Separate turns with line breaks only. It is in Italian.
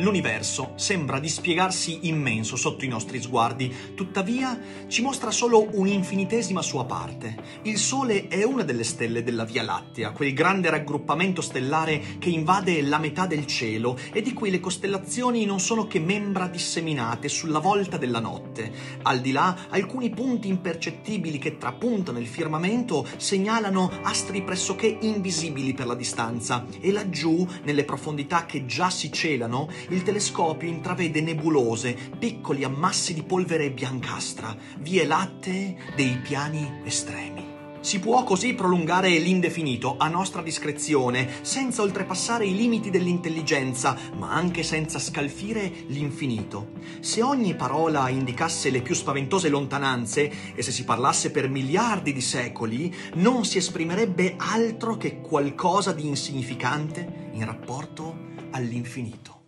L'universo sembra dispiegarsi immenso sotto i nostri sguardi, tuttavia ci mostra solo un'infinitesima sua parte. Il Sole è una delle stelle della Via Lattea, quel grande raggruppamento stellare che invade la metà del cielo e di cui le costellazioni non sono che membra disseminate sulla volta della notte. Al di là, alcuni punti impercettibili che trapuntano il firmamento segnalano astri pressoché invisibili per la distanza e laggiù, nelle profondità che già si celano, il telescopio intravede nebulose, piccoli ammassi di polvere biancastra, vie lattee dei piani estremi. Si può così prolungare l'indefinito a nostra discrezione, senza oltrepassare i limiti dell'intelligenza, ma anche senza scalfire l'infinito. Se ogni parola indicasse le più spaventose lontananze e se si parlasse per miliardi di secoli, non si esprimerebbe altro che qualcosa di insignificante in rapporto all'infinito.